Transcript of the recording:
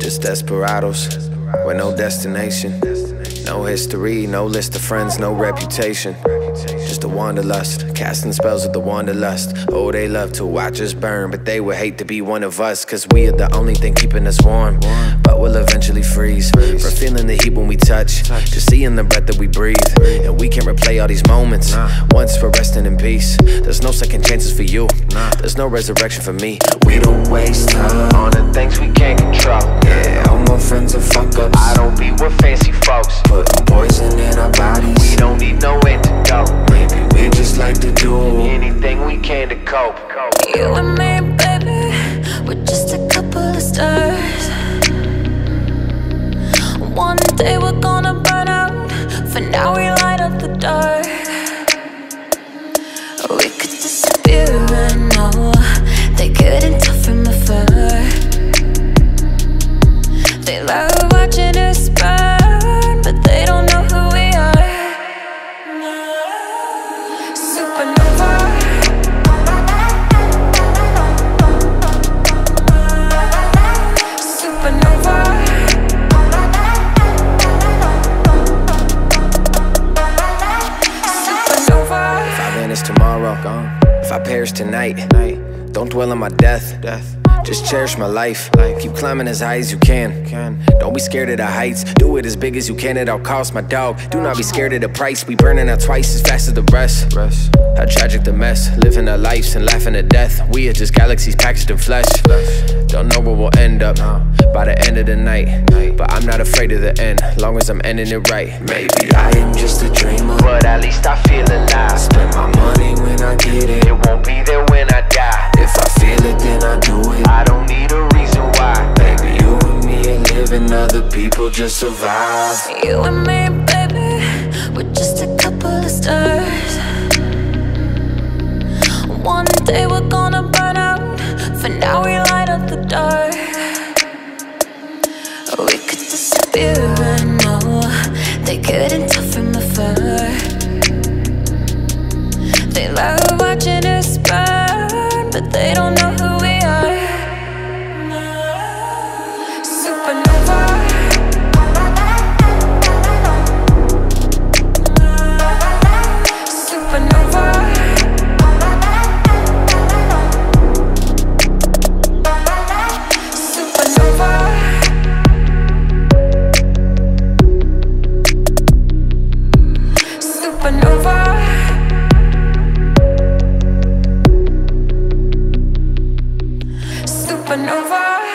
Just desperados with no destination. No history, no list of friends, no reputation. Just a wanderlust, casting spells with the wanderlust. Oh, they love to watch us burn, but they would hate to be one of us, cause we are the only thing keeping us warm. But we'll eventually freeze for feeling the heat when we touch, just seeing the breath that we breathe. And we can't replay all these moments once for resting in peace. There's no second chances for you, there's no resurrection for me. We don't waste time On the things we cope. You and me, baby, we're just a couple of stars. One day we're gonna burn out. For now, we light up the dark. We could disappear, I know. They couldn't tell from afar. They love watching us burn, but they don't know who we are. Supernova. If I perish tonight, don't dwell on my death. Death. Just cherish my life. Keep climbing as high as you can. Don't be scared of the heights. Do it as big as you can at all costs, my dog. Do not be scared of the price. We burning out twice as fast as the rest. How tragic the mess. Living our lives and laughing at death. We are just galaxies packaged in flesh. Don't know where we'll end up by the end of the night. But I'm not afraid of the end, long as I'm ending it right. Maybe I am just just survive You and me, baby, we're just a couple of stars. One day we're gonna burn out. For now, we light up the dark. We could disappear, I know. They couldn't tell from afar. They love over.